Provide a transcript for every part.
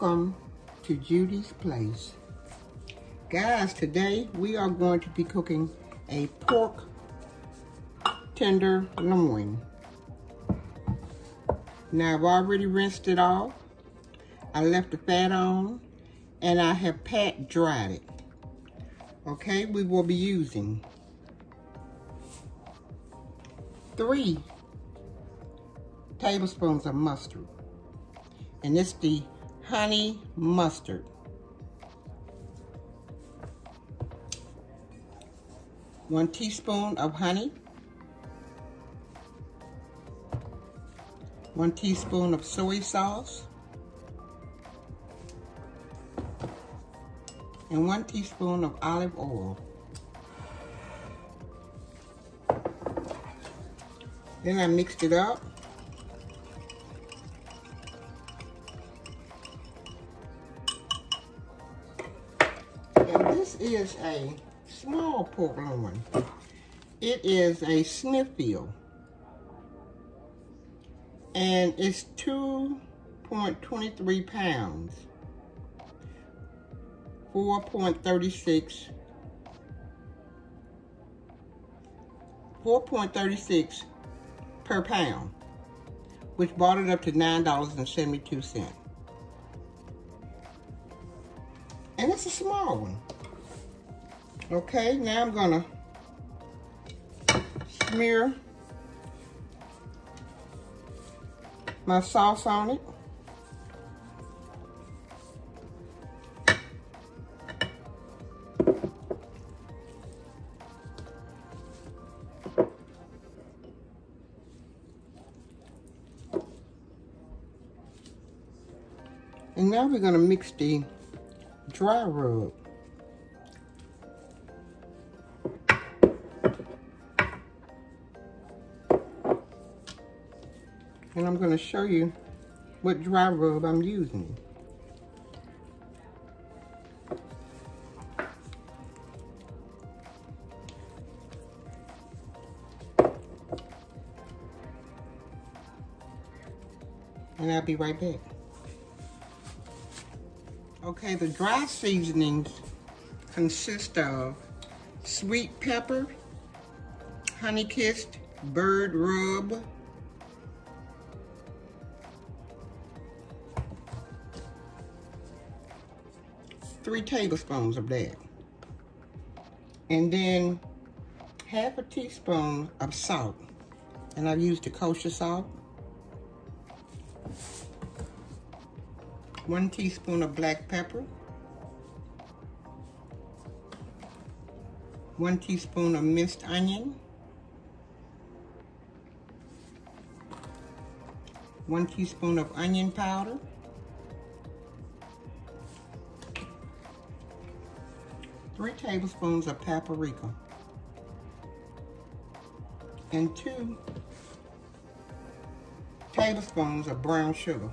Welcome to Judy's Place. Guys, today we are going to be cooking a pork tenderloin. Now I've already rinsed it off. I left the fat on and I have pat dried it. Okay, we will be using three tablespoons of mustard. And it's the honey mustard. One teaspoon of honey. One teaspoon of soy sauce. And one teaspoon of olive oil. Then I mixed it up. This is a small pork loin. It is a Smithfield. And it's 2.23 pounds. 4.36 4.36 per pound, which brought it up to $9.72. And it's a small one. Okay, now I'm gonna smear my sauce on it. And now we're gonna mix the dry rub. I'm gonna show you what dry rub I'm using. And I'll be right back. Okay, the dry seasonings consist of sweet pepper, honey-kissed bird rub, three tablespoons of that. And then half a teaspoon of salt. And I've used the kosher salt. One teaspoon of black pepper. One teaspoon of minced onion. One teaspoon of onion powder. Three tablespoons of paprika. And two tablespoons of brown sugar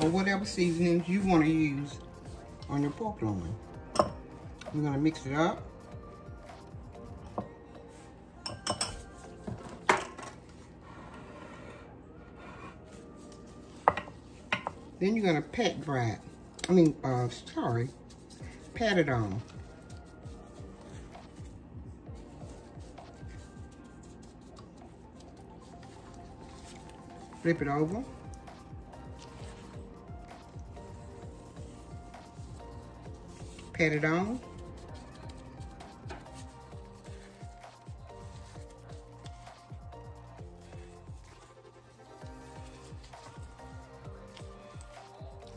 or whatever seasonings you want to use on your pork loin. We're going to mix it up. Then you're going to pat it. I mean, uh, sorry, pat it on. Flip it over. Pat it on.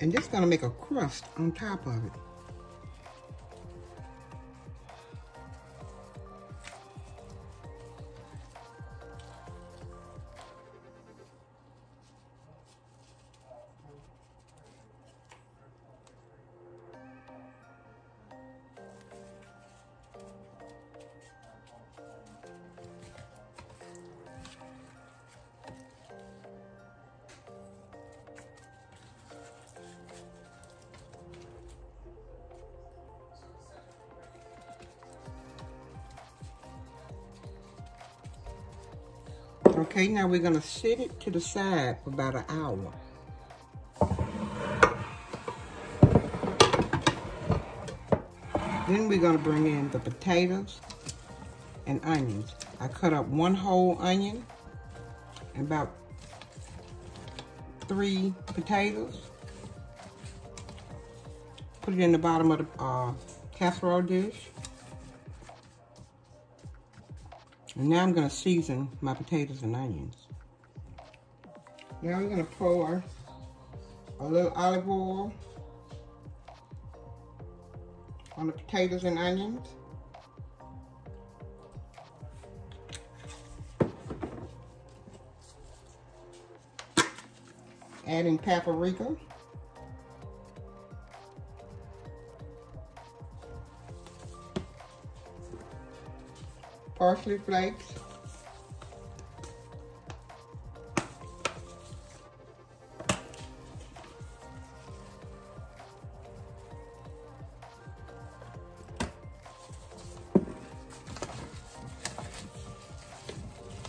And just gonna make a crust on top of it. Okay, now we're gonna sit it to the side for about an hour. Then we're gonna bring in the potatoes and onions. I cut up one whole onion and about three potatoes. Put it in the bottom of the uh, casserole dish. And now I'm gonna season my potatoes and onions. Now I'm gonna pour a little olive oil on the potatoes and onions. Adding paprika. Parsley flakes.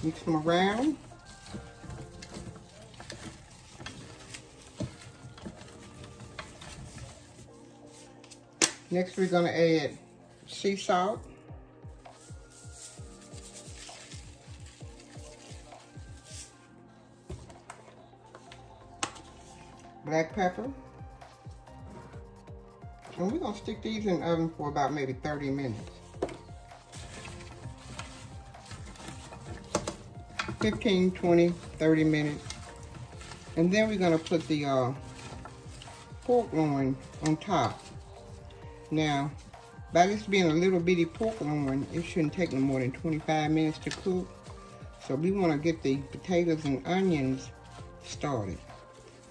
Mix them around. Next we're gonna add sea salt. Black pepper. And we're gonna stick these in the oven for about maybe 30 minutes. 15, 20, 30 minutes. And then we're gonna put the uh, pork loin on top. Now, by this being a little bitty pork loin, it shouldn't take no more than 25 minutes to cook. So we wanna get the potatoes and onions started.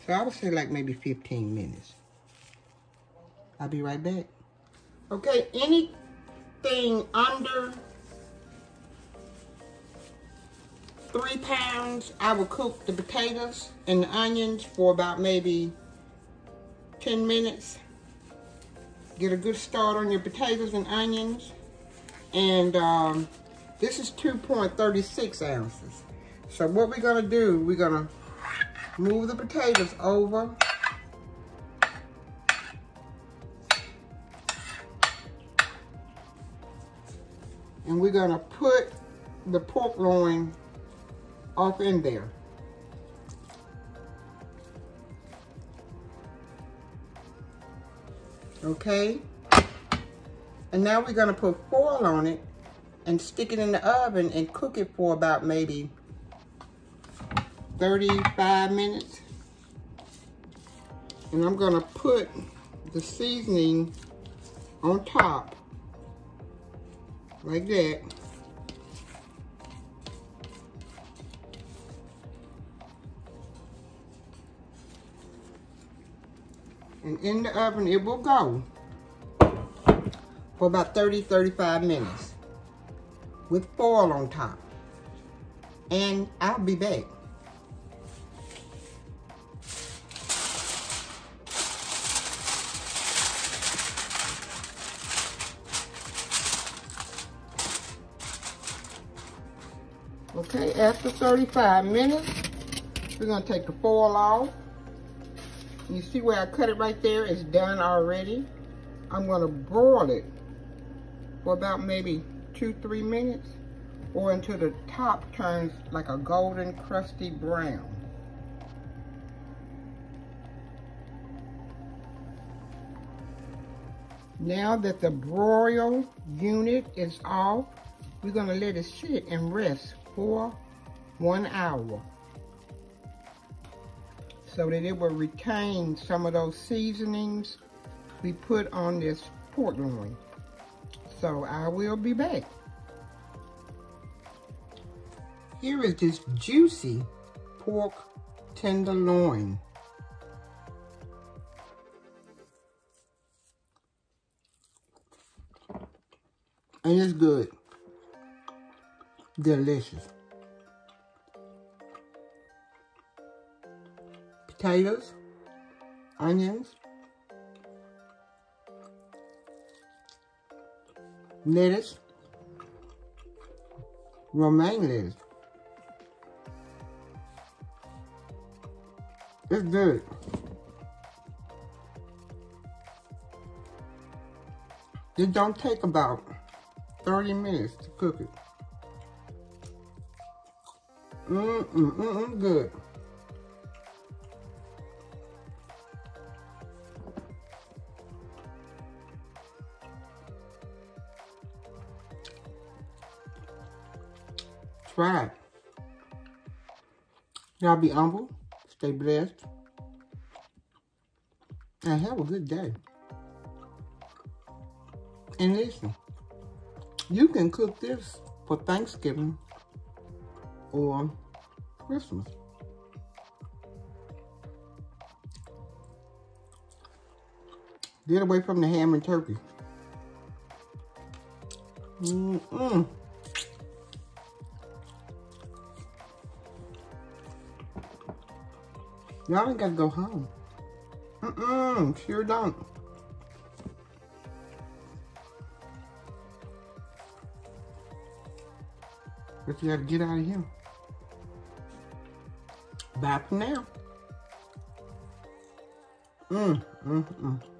So I would say like maybe 15 minutes. I'll be right back. Okay, anything under three pounds, I will cook the potatoes and the onions for about maybe 10 minutes. Get a good start on your potatoes and onions. And um, this is 2.36 ounces. So what we're gonna do, we're gonna move the potatoes over. And we're gonna put the pork loin off in there. Okay? And now we're gonna put foil on it and stick it in the oven and cook it for about maybe 35 minutes. And I'm gonna put the seasoning on top like that. And in the oven, it will go for about 30, 35 minutes with foil on top. And I'll be back. Okay, after 35 minutes, we're gonna take the foil off. You see where I cut it right there? It's done already. I'm gonna broil it for about maybe two, three minutes or until the top turns like a golden crusty brown. Now that the broil unit is off, we're gonna let it sit and rest for one hour so that it will retain some of those seasonings we put on this pork loin. So I will be back. Here is this juicy pork tenderloin. And it's good. Delicious. potatoes, onions, lettuce, romaine lettuce, It's good. It don't take about 30 minutes to cook it. Mmm, mmm, mmm, good. Try. Y'all be humble, stay blessed, and have a good day. And listen, you can cook this for Thanksgiving or Christmas. Get away from the ham and turkey. Mm-mm. Y'all ain't gotta go home. Mm-mm, sure don't. But you gotta get out of here. For now. Mm, mm, mm.